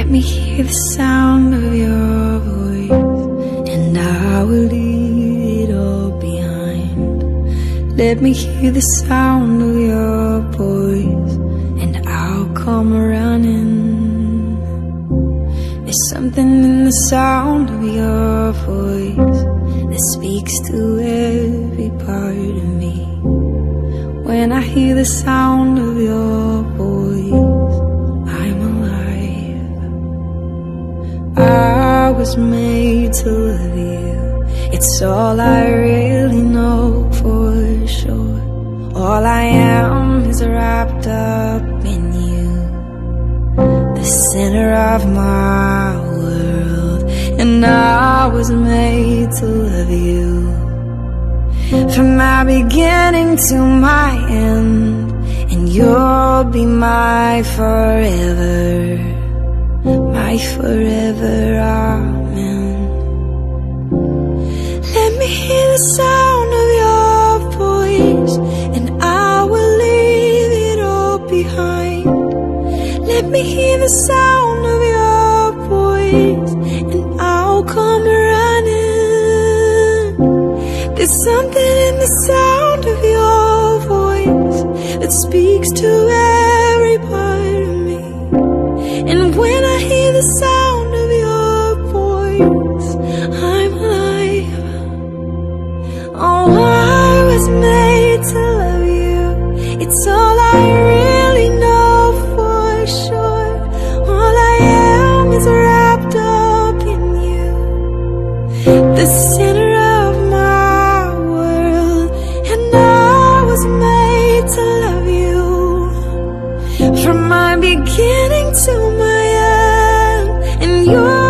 Let me hear the sound of your voice, and I will leave it all behind. Let me hear the sound of your voice, and I'll come running. There's something in the sound of your voice that speaks to every part of me. When I hear the sound of your voice, was made to love you. It's all I really know for sure. All I am is wrapped up in you, the center of my world. And I was made to love you. From my beginning to my end, and you'll be my forever, my forever, amen. Let me hear the sound of your voice, and I will leave it all behind. Let me hear the sound of your voice, and I'll come running. There's something in the sound of your voice that speaks to every the center of my world. And I was made to love you from my beginning to my end. And you'll